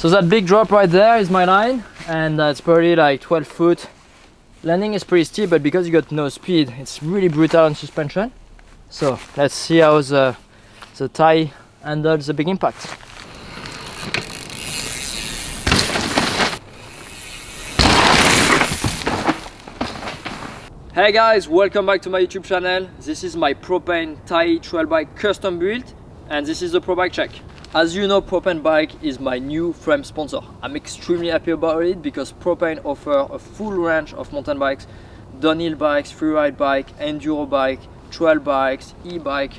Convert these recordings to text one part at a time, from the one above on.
So that big drop right there is my line and uh, that's probably like 12 foot. Landing is pretty steep but because you got no speed it's really brutal on suspension. So let's see how the, the Tyee handles the big impact. Hey guys, welcome back to my YouTube channel. This is my Propain Tyee trail bike custom build and this is the Pro Bike Check. As you know, Propain Bike is my new frame sponsor. I'm extremely happy about it because Propain offer a full range of mountain bikes, downhill bikes, freeride bike, enduro bike, trail bikes, e-bike,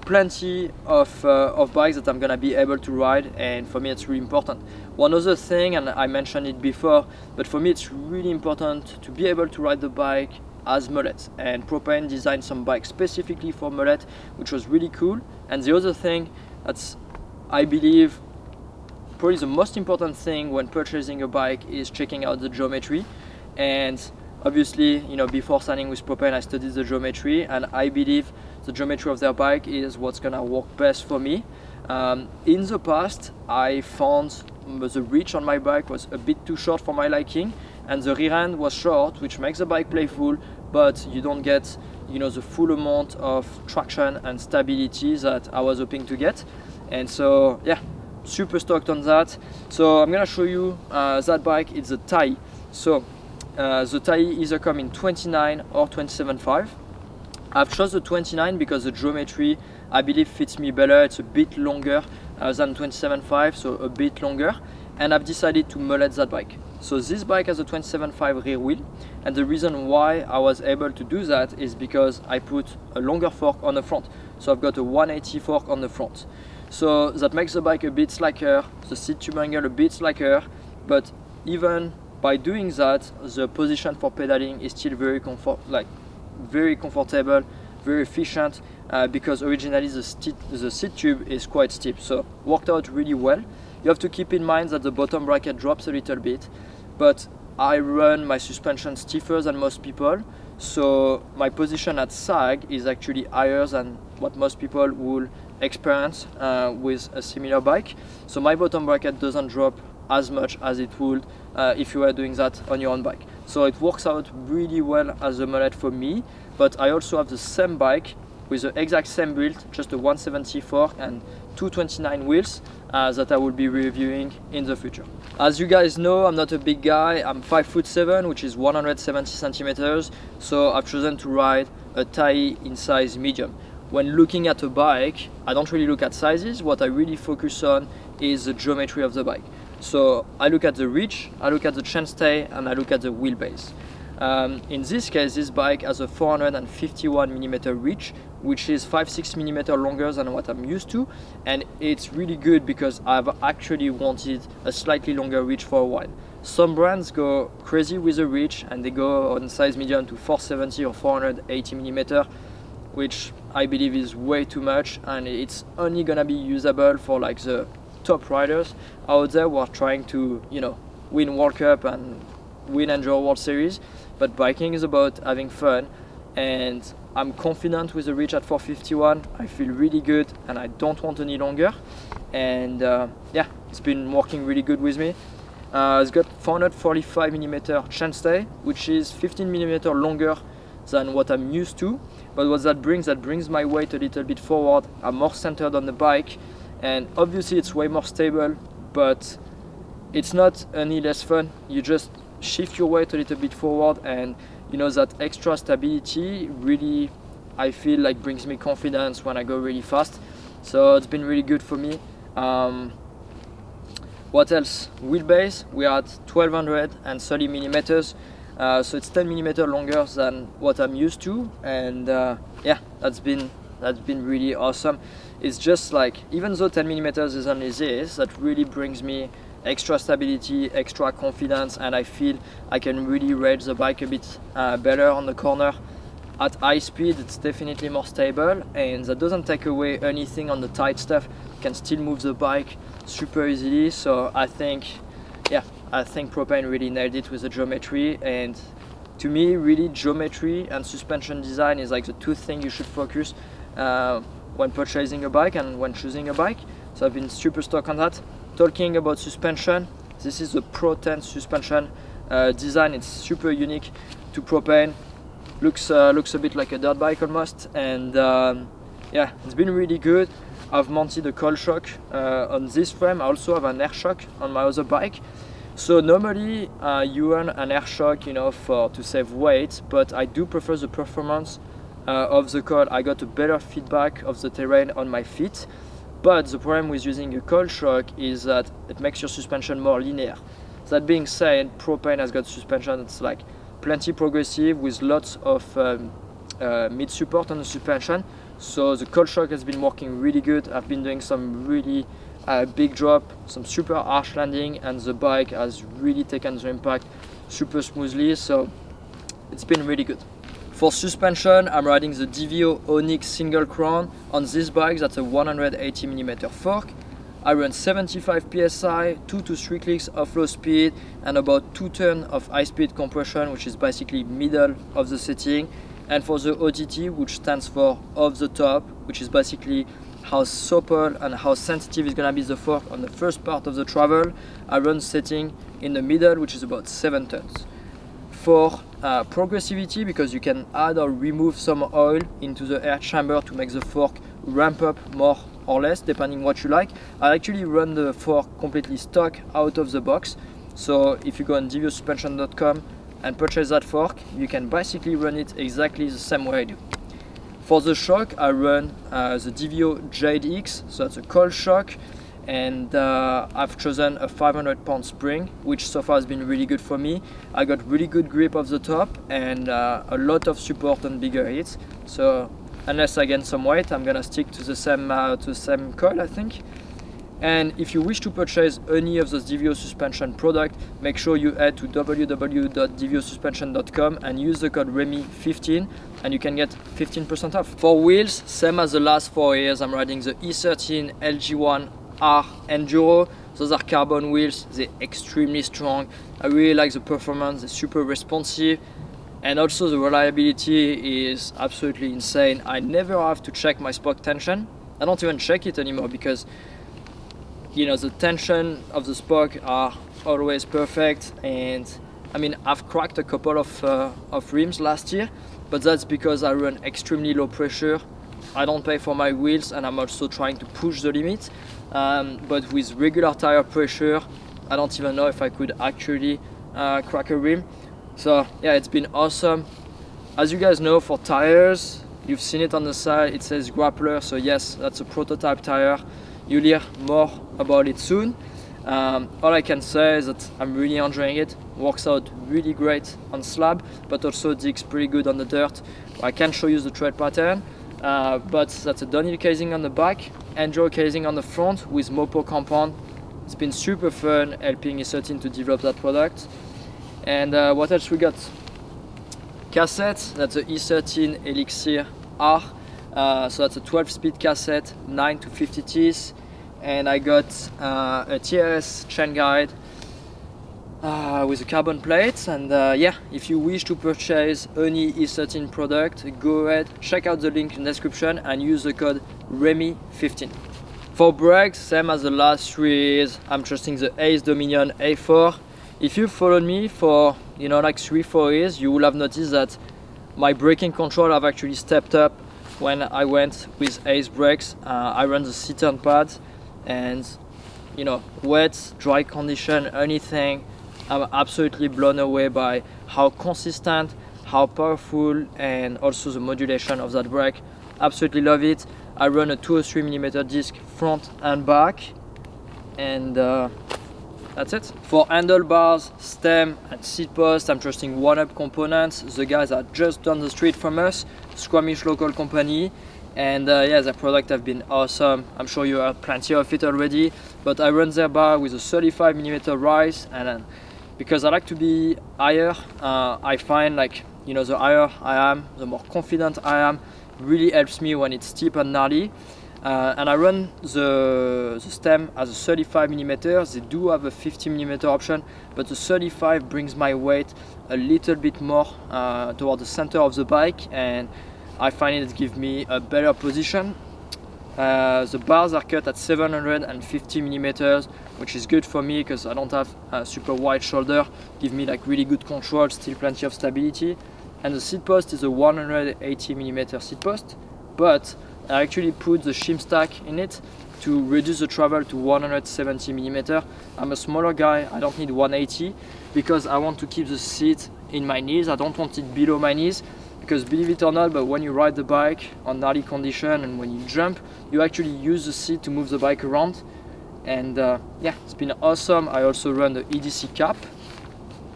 plenty of, uh, of bikes that I'm gonna be able to ride and for me it's really important. One other thing, and I mentioned it before, but for me it's really important to be able to ride the bike as mullet and Propain designed some bikes specifically for mullet which was really cool and the other thing that's I believe probably the most important thing when purchasing a bike is checking out the geometry. And obviously you know before signing with Propain I studied the geometry and I believe the geometry of their bike is what's gonna work best for me. Um, in the past I found the reach on my bike was a bit too short for my liking and the rear end was short which makes the bike playful but you don't get you know the full amount of traction and stability that I was hoping to get and so yeah super stoked on that. So I'm gonna show you uh, that bike. It's a Tyee so uh, the Tyee either come in 29 or 27.5 I've chosen the 29 because the geometry I believe fits me better. It's a bit longer uh, than 27.5 so a bit longer. And I've decided to mullet that bike. So this bike has a 27.5 rear wheel. And the reason why I was able to do that is because I put a longer fork on the front. So I've got a 180 fork on the front. So that makes the bike a bit slacker, the seat tube angle a bit slacker, but even by doing that, the position for pedaling is still very comfort, like very comfortable, very efficient, uh, because originally the, seat, the seat tube is quite steep. So worked out really well. You have to keep in mind that the bottom bracket drops a little bit, but I run my suspension stiffer than most people, so my position at sag is actually higher than what most people will experience uh, with a similar bike. So my bottom bracket doesn't drop as much as it would uh, if you were doing that on your own bike. So it works out really well as a mullet for me, but I also have the same bike with the exact same build, just a 174 and 229 wheels uh, that I will be reviewing in the future. As you guys know, I'm not a big guy. I'm 5 foot 7, which is 170 centimeters. So I've chosen to ride a Tyee in size medium. When looking at a bike, I don't really look at sizes. What I really focus on is the geometry of the bike. So I look at the reach, I look at the chainstay, and I look at the wheelbase. Um, in this case, this bike has a 451 millimeter reach, which is 5-6 millimeter longer than what I'm used to, and it's really good because I've actually wanted a slightly longer reach for a while. Some brands go crazy with the reach and they go on size medium to 470 or 480 millimeter, which I believe is way too much, and it's only gonna be usable for like the top riders out there who are trying to, you know, win World Cup and win Enduro World Series. But biking is about having fun and I'm confident with the reach at 451 I feel really good and I don't want any longer. And uh, yeah it's been working really good with me. Uh, it's got 445 millimeter chainstay which is 15 millimeter longer than what I'm used to but what that brings that brings my weight a little bit forward. I'm more centered on the bike and obviously it's way more stable but it's not any less fun. You just shift your weight a little bit forward and you know that extra stability really I feel like brings me confidence when I go really fast. So it's been really good for me. Um, what else? Wheelbase we are at 1230 millimeters uh, so it's 10 millimeter longer than what I'm used to and uh, yeah that's been that's been really awesome it's just like even though 10 millimeters is only this that really brings me extra stability, extra confidence, and I feel I can really ride the bike a bit uh, better on the corner. At high speed, it's definitely more stable, and that doesn't take away anything on the tight stuff. You can still move the bike super easily, so I think, yeah, I think Propain really nailed it with the geometry, and to me, really geometry and suspension design is like the two things you should focus uh, when purchasing a bike and when choosing a bike. So I've been super stuck on that talking about suspension, this is the PRO10 suspension uh, design. It's super unique to Propain. Looks uh, looks a bit like a dirt bike almost, and um, yeah, it's been really good. I've mounted a coil shock uh, on this frame. I also have an air shock on my other bike. So normally uh, you run an air shock, you know, for to save weight, but I do prefer the performance uh, of the coil. I got a better feedback of the terrain on my feet. But the problem with using a coil shock is that it makes your suspension more linear. That being said, Propain has got suspension that's like plenty progressive with lots of um, uh, mid support on the suspension. So the coil shock has been working really good. I've been doing some really uh, big drop, some super harsh landing, and the bike has really taken the impact super smoothly. So it's been really good. For suspension, I'm riding the DVO Onyx single crown. On this bike, that's a 180mm fork. I run 75 psi, 2 to 3 clicks of low speed and about 2 turns of high speed compression which is basically middle of the setting and for the OTT which stands for off the top which is basically how supple and how sensitive is gonna be the fork on the first part of the travel I run setting in the middle which is about 7 tons for uh, progressivity because you can add or remove some oil into the air chamber to make the fork ramp up more or less depending what you like. I actually run the fork completely stock out of the box so if you go on dvosuspension.com and purchase that fork you can basically run it exactly the same way I do. For the shock I run uh, the DVO Jade X so that's a coil shock and uh, I've chosen a 500 pound spring which so far has been really good for me. I got really good grip of the top and uh, a lot of support on bigger hits. So unless I gain some weight I'm gonna stick to the same uh, to the same coil I think. And if you wish to purchase any of those DVO suspension product make sure you head to www.dvosuspension.com and use the code REMY15 and you can get 15% off. For wheels, same as the last four years, I'm riding the E13 LG1 R Enduro. Those are carbon wheels, they're extremely strong. I really like the performance, they're super responsive. And also the reliability is absolutely insane. I never have to check my spoke tension. I don't even check it anymore because you know the tension of the spoke are always perfect and I mean I've cracked a couple of, uh, of rims last year but that's because I run extremely low pressure. I don't pay for my wheels and I'm also trying to push the limit. Um, but with regular tire pressure I don't even know if I could actually uh, crack a rim. So yeah it's been awesome. As you guys know for tires you've seen it on the side it says grappler. So yes that's a prototype tire. You'll hear more about it soon um, all I can say is that I'm really enjoying it works out really great on slab but also digs pretty good on the dirt I can show you the tread pattern uh, but that's a downhill casing on the back, Enduro casing on the front with MoPo compound. It's been super fun helping E13 to develop that product. And uh, what else we got? Cassette, that's the E13 Helix R. Uh, so that's a 12 speed cassette, 9 to 50 teeth. And I got uh, a TRS chain guide uh, with a carbon plate. And uh, yeah if you wish to purchase any E13 product go ahead check out the link in the description and use the code REMY15 for brakes same as the last three years I'm trusting the Hayes Dominion A4 if you followed me for you know like three four years you will have noticed that my braking control have actually stepped up when I went with Hayes brakes. Uh, I run the C-turn pads and you know wet dry condition anything I'm absolutely blown away by how consistent, how powerful, and also the modulation of that brake. Absolutely love it. I run a 203mm disc front and back, and uh, that's it. For handlebars, stem, and seat post, I'm trusting One Up Components. The guys are just down the street from us, Squamish local company. And uh, yeah, the product have been awesome. I'm sure you have plenty of it already, but I run their bar with a 35 millimeter rise and because I like to be higher. Uh, I find like, you know, the higher I am, the more confident I am, really helps me when it's steep and gnarly. Uh, and I run the, the stem as a 35 millimeters. They do have a 50 millimeter option, but the 35 brings my weight a little bit more uh, toward the center of the bike, and I find it gives me a better position. Uh, the bars are cut at 750 millimeters, which is good for me because I don't have a super wide shoulder. Give me like really good control, still plenty of stability. And the seat post is a 180 millimeter seat post, but I actually put the shim stack in it to reduce the travel to 170 millimeter. I'm a smaller guy, I don't need 180 because I want to keep the seat in my knees. I don't want it below my knees because believe it or not, but when you ride the bike on gnarly condition and when you jump, you actually use the seat to move the bike around. And uh, yeah, it's been awesome. I also run the EDC cap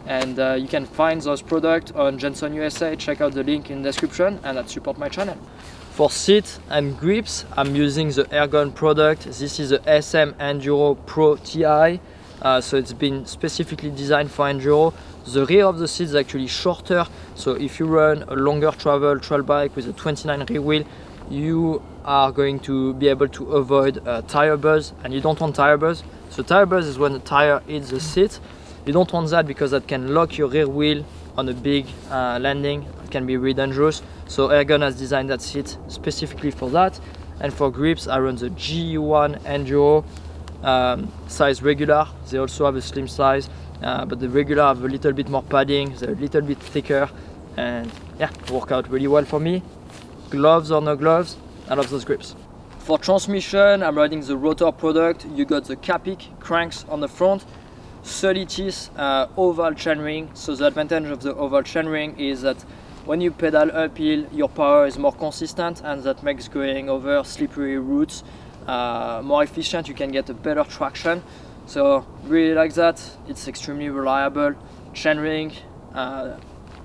and uh, you can find those products on Jenson USA. Check out the link in the description and that support my channel. For seat and grips, I'm using the Ergon product. This is the SM Enduro Pro TI. Uh, so it's been specifically designed for Enduro. The rear of the seat is actually shorter. So if you run a longer travel trail bike with a 29 rear wheel, you are going to be able to avoid uh, tire buzz and you don't want tire buzz. So tire buzz is when the tire hits the seat. You don't want that because that can lock your rear wheel on a big uh, landing. It can be really dangerous. So Ergon has designed that seat specifically for that. And for grips, I run the G1 Enduro um, size regular. They also have a slim size, uh, but the regular have a little bit more padding, they're a little bit thicker, and yeah, work out really well for me. Gloves or no gloves, I love those grips. For transmission, I'm riding the Rotor product. You got the Kapic cranks on the front, 30 teeth uh, oval chainring. So the advantage of the oval chainring is that when you pedal uphill, your power is more consistent and that makes going over slippery roots uh, more efficient. You can get a better traction. So really like that. It's extremely reliable. Chainring uh,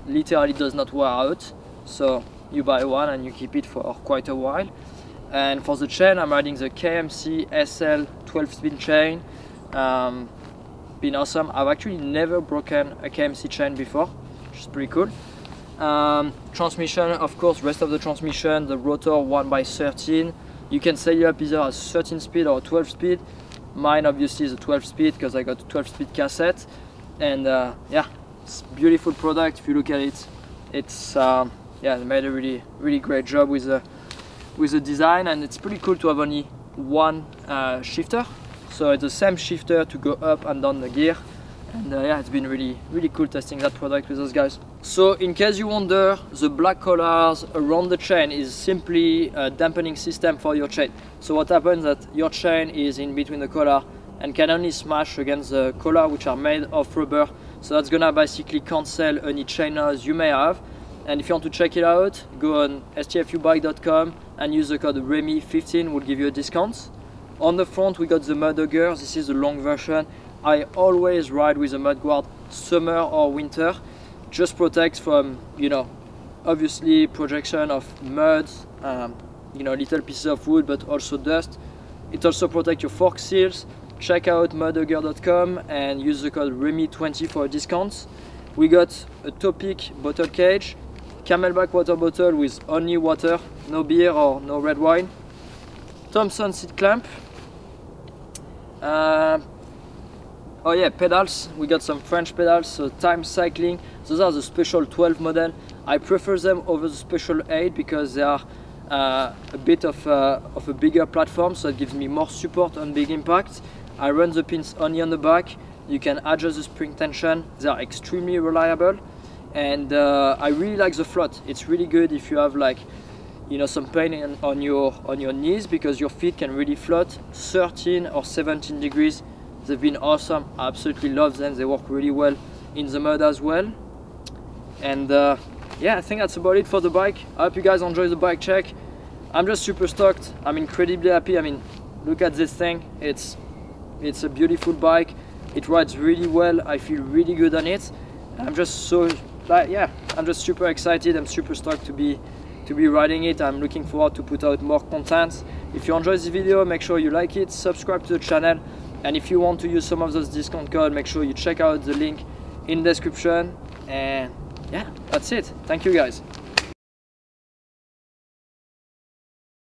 literally does not wear out. So you buy one and you keep it for quite a while. And for the chain, I'm riding the KMC SL 12 speed chain. Um, been awesome. I've actually never broken a KMC chain before, which is pretty cool. Um, transmission, of course, rest of the transmission, the rotor 1x13. You can set it up either as 13 speed or 12 speed. Mine obviously is a 12 speed because I got a 12 speed cassette. And uh, yeah, it's beautiful product if you look at it. It's, um, yeah, they made a really, really great job with the, with the design and it's pretty cool to have only one uh, shifter. So it's the same shifter to go up and down the gear and uh, yeah it's been really really cool testing that product with those guys. So in case you wonder the black collars around the chain is simply a dampening system for your chain. So what happens that your chain is in between the collar and can only smash against the collar which are made of rubber. So that's gonna basically cancel any chain you may have. And if you want to check it out go on stfubike.com and use the code REMY15 will give you a discount. On the front we got the Mudhugger this is the long version I always ride with a mudguard summer or winter just protects from you know obviously projection of mud um, you know little pieces of wood but also dust. It also protects your fork seals. Check out mudhugger.com and use the code REMY20 for a discount we got a Topeak bottle cage CamelBak water bottle with only water no beer or no red wine. Thomson seat clamp. Uh, Oh yeah, pedals. We got some French pedals, so time cycling. Those are the special 12 model. I prefer them over the special 8 because they are uh, a bit of, of a bigger platform, so it gives me more support on big impact. I run the pins only on the back. You can adjust the spring tension. They are extremely reliable. And uh, I really like the float. It's really good if you have like you know some pain in, on your on your knees because your feet can really float 13 or 17 degrees They've been awesome. I absolutely love them. They work really well in the mud as well. And uh, yeah, I think that's about it for the bike. I hope you guys enjoy the bike check. I'm just super stoked. I'm incredibly happy. I mean, look at this thing. It's it's a beautiful bike. It rides really well. I feel really good on it. I'm just so like yeah, I'm just super excited. I'm super stoked to be to be riding it. I'm looking forward to put out more content. If you enjoyed this video, make sure you like it, subscribe to the channel, and if you want to use some of those discount codes make sure you check out the link in description. And yeah that's it. Thank you guys